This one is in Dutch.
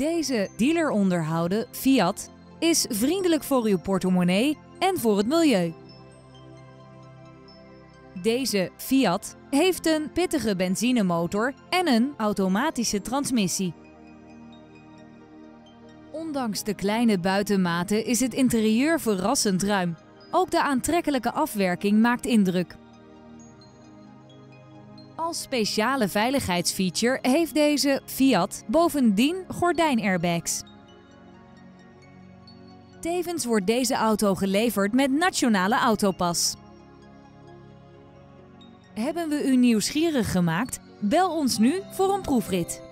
Deze dealer onderhouden Fiat is vriendelijk voor uw portemonnee en voor het milieu. Deze Fiat heeft een pittige benzinemotor en een automatische transmissie. Ondanks de kleine buitenmaten is het interieur verrassend ruim. Ook de aantrekkelijke afwerking maakt indruk. Als speciale veiligheidsfeature heeft deze Fiat bovendien gordijnairbags. Tevens wordt deze auto geleverd met nationale autopas. Hebben we u nieuwsgierig gemaakt? Bel ons nu voor een proefrit.